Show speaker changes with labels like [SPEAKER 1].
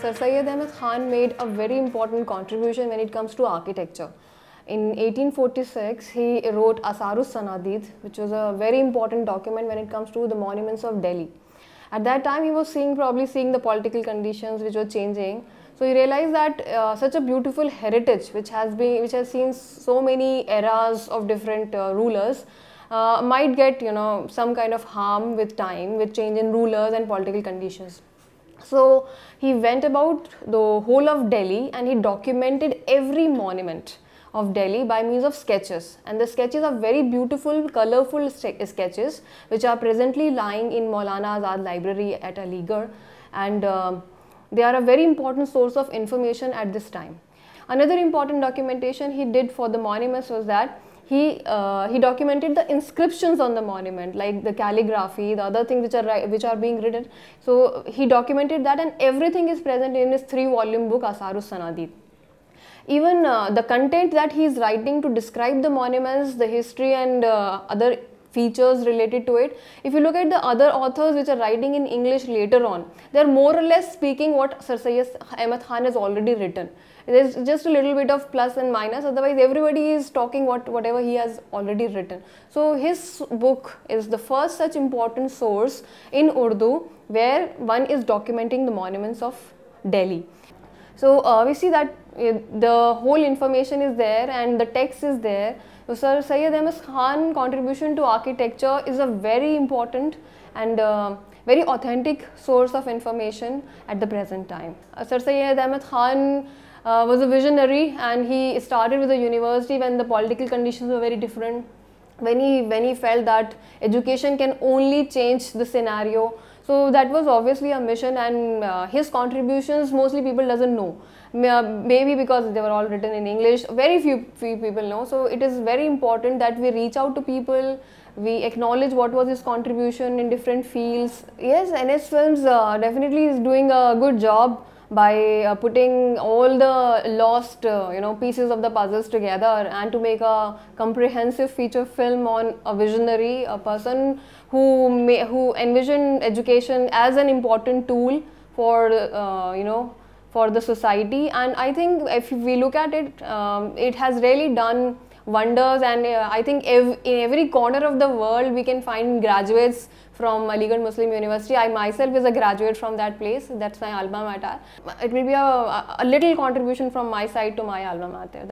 [SPEAKER 1] Sir Syed Ahmad Khan made a very important contribution when it comes to architecture. In 1846, he wrote Asarus Sanadid, which was a very important document when it comes to the monuments of Delhi. At that time, he was seeing probably seeing the political conditions which were changing. So he realized that uh, such a beautiful heritage, which has been, which has seen so many eras of different uh, rulers, uh, might get you know some kind of harm with time, with change in rulers and political conditions. So he went about the whole of Delhi and he documented every monument of Delhi by means of sketches and the sketches are very beautiful colorful sketches which are presently lying in Maulana Azad library at Aligarh and uh, they are a very important source of information at this time. Another important documentation he did for the monuments was that he uh, he documented the inscriptions on the monument like the calligraphy the other things which are which are being written. So he documented that and everything is present in his three volume book asarus sanadid even uh, the content that he is writing to describe the monuments, the history and uh, other features related to it. If you look at the other authors which are writing in English later on, they are more or less speaking what Sir Syed Ahmad Khan has already written. There's just a little bit of plus and minus, otherwise everybody is talking what whatever he has already written. So his book is the first such important source in Urdu where one is documenting the monuments of Delhi. So uh, we see that uh, the whole information is there and the text is there. So Sir Syed Ahmad Khan contribution to architecture is a very important and uh, very authentic source of information at the present time. Uh, Sir Syed Ahmad Khan uh, was a visionary and he started with a university when the political conditions were very different. When he, when he felt that education can only change the scenario so that was obviously a mission and uh, his contributions mostly people doesn't know. Uh, maybe because they were all written in English, very few, few people know. So it is very important that we reach out to people, we acknowledge what was his contribution in different fields. Yes, NS Films uh, definitely is doing a good job by uh, putting all the lost uh, you know pieces of the puzzles together and to make a comprehensive feature film on a visionary a person who may, who envisioned education as an important tool for uh, you know for the society. And I think if we look at it um, it has really done wonders and uh, I think ev in every corner of the world we can find graduates from Aligarh Muslim University. I myself is a graduate from that place. That's my alma mater. It will be a, a little contribution from my side to my alma mater.